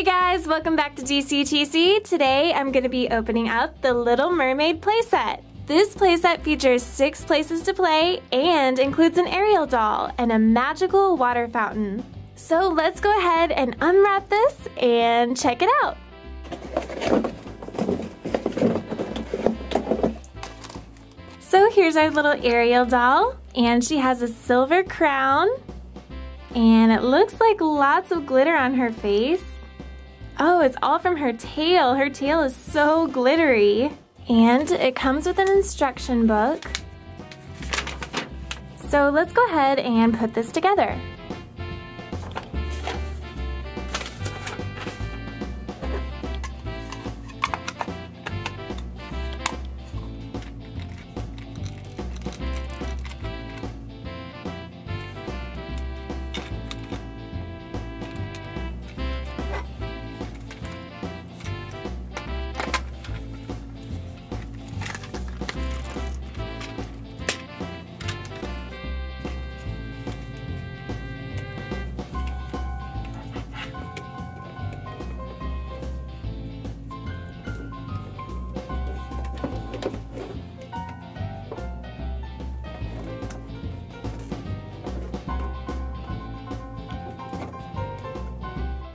Hey guys, welcome back to DCTC. Today I'm going to be opening up the Little Mermaid playset. This playset features six places to play and includes an Ariel doll and a magical water fountain. So let's go ahead and unwrap this and check it out. So here's our little Ariel doll and she has a silver crown and it looks like lots of glitter on her face. Oh, it's all from her tail. Her tail is so glittery. And it comes with an instruction book. So let's go ahead and put this together.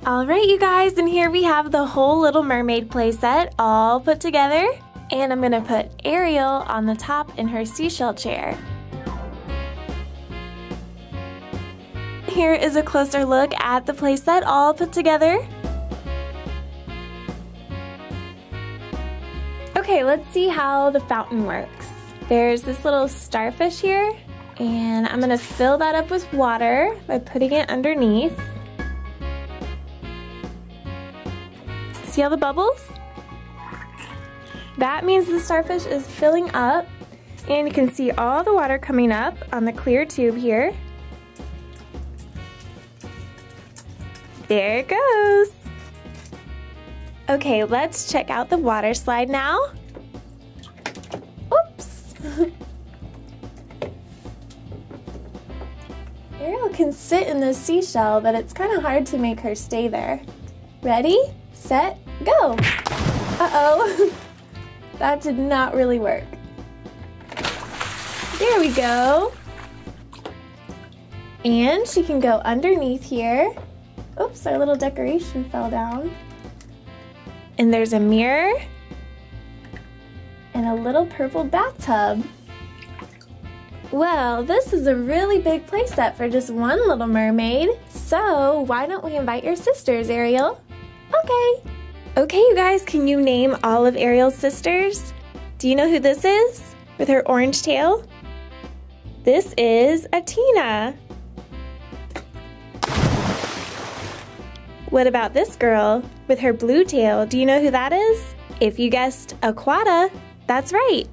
Alright you guys, and here we have the whole Little Mermaid playset all put together. And I'm gonna put Ariel on the top in her seashell chair. Here is a closer look at the playset all put together. Okay, let's see how the fountain works. There's this little starfish here, and I'm gonna fill that up with water by putting it underneath. See all the bubbles? That means the starfish is filling up and you can see all the water coming up on the clear tube here. There it goes. Okay, let's check out the water slide now. Oops. Ariel can sit in the seashell, but it's kind of hard to make her stay there. Ready, set, Go! Uh-oh. that did not really work. There we go. And she can go underneath here. Oops, our little decoration fell down. And there's a mirror and a little purple bathtub. Well, this is a really big playset for just one Little Mermaid. So why don't we invite your sisters, Ariel? Okay. Okay, you guys, can you name all of Ariel's sisters? Do you know who this is with her orange tail? This is Attina. What about this girl with her blue tail? Do you know who that is? If you guessed Aquata, that's right.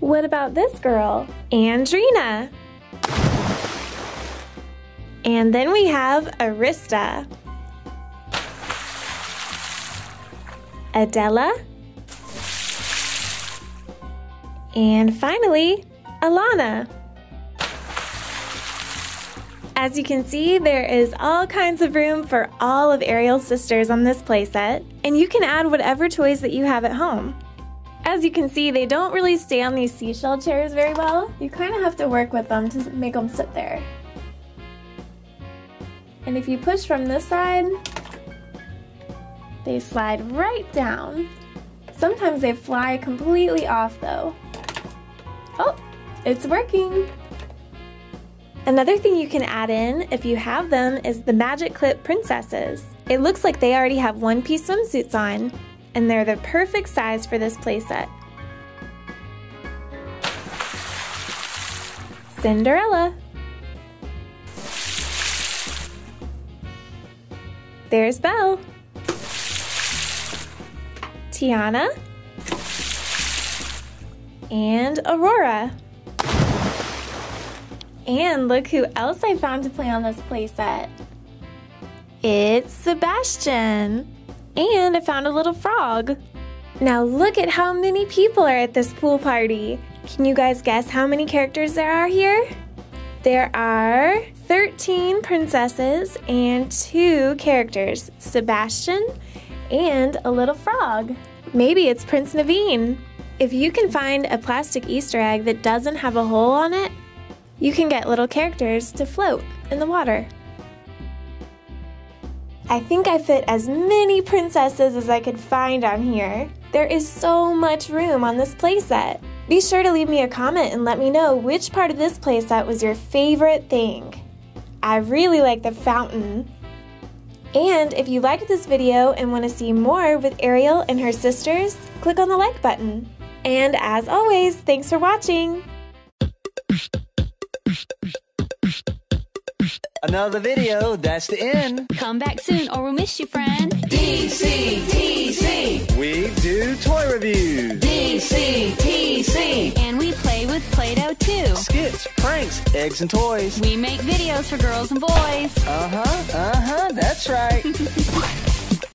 What about this girl? Andrina. And then we have Arista. Adella. And finally, Alana. As you can see, there is all kinds of room for all of Ariel's sisters on this playset, and you can add whatever toys that you have at home. As you can see, they don't really stay on these seashell chairs very well. You kind of have to work with them to make them sit there. And if you push from this side, they slide right down. Sometimes they fly completely off though. Oh, it's working. Another thing you can add in, if you have them, is the Magiclip Princesses. It looks like they already have one-piece swimsuits on, and they're the perfect size for this playset. Cinderella. There's Belle. Tiana, and Aurora. And look who else I found to play on this playset. It's Sebastian. And I found a little frog. Now look at how many people are at this pool party. Can you guys guess how many characters there are here? There are 13 princesses and two characters Sebastian and a little frog. Maybe it's Prince Naveen. If you can find a plastic Easter egg that doesn't have a hole on it, you can get little characters to float in the water. I think I fit as many princesses as I could find on here. There is so much room on this playset. Be sure to leave me a comment and let me know which part of this playset was your favorite thing. I really like the fountain. And if you liked this video and want to see more with Ariel and her sisters, click on the like button. And as always, thanks for watching! Another video, that's the end. Come back soon or we'll miss you, friend. DCTC. We do toy reviews, DCTC. And we play with Play Doh too. skits, pranks, eggs, and toys. We make videos for girls and boys. Uh huh, uh huh, that's right.